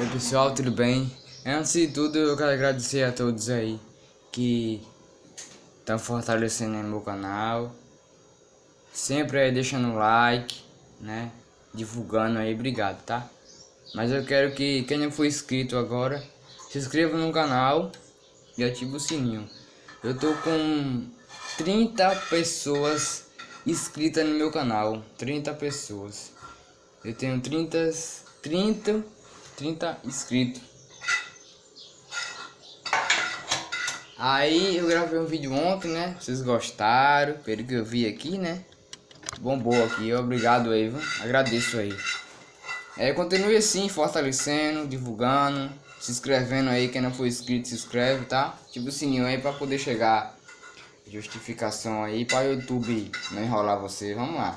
Oi pessoal, tudo bem? Antes de tudo eu quero agradecer a todos aí que estão fortalecendo meu canal Sempre aí deixando like, né? Divulgando aí, obrigado, tá? Mas eu quero que quem não for inscrito agora Se inscreva no canal e ative o sininho Eu tô com 30 pessoas inscritas no meu canal 30 pessoas Eu tenho 30, 30 30 inscritos. Aí eu gravei um vídeo ontem, né? Vocês gostaram, pelo que eu vi aqui, né? Bombou aqui, obrigado aí, viu? agradeço aí. É, continue assim, fortalecendo, divulgando, se inscrevendo aí, quem não for inscrito se inscreve, tá? Tipo o sininho aí pra poder chegar justificação aí para o YouTube não enrolar você. Vamos lá.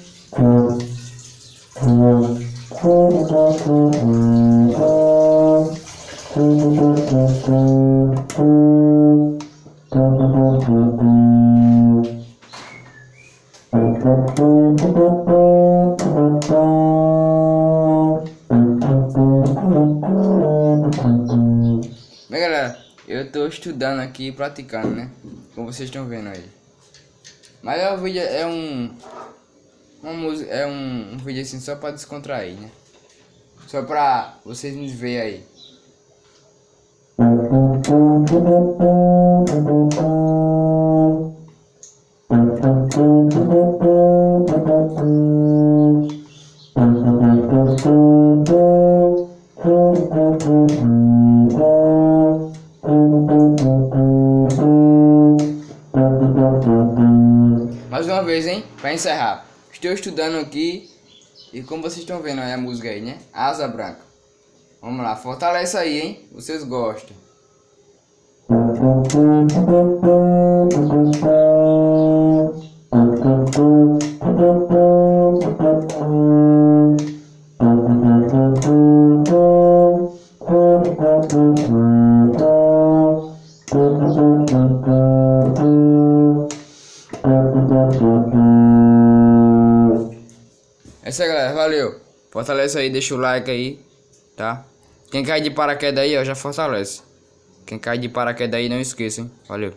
Bem galera, eu tô estudando aqui praticando, né? Como vocês estão vendo aí. Mas é um vídeo, é um. Uma música, é um, um vídeo assim só pra descontrair, né? Só pra vocês me verem aí. Mais uma vez, hein? Pra encerrar. Estou estudando aqui. E como vocês estão vendo aí a música aí, né? Asa Branca. Vamos lá, fortalece aí, hein? Vocês gostam. É isso aí, galera. Valeu. Fortalece aí, deixa o like aí, tá? Quem cai de paraquedas aí, ó, já fortalece. Quem cai de paraquedas aí, não esqueça, hein? Valeu.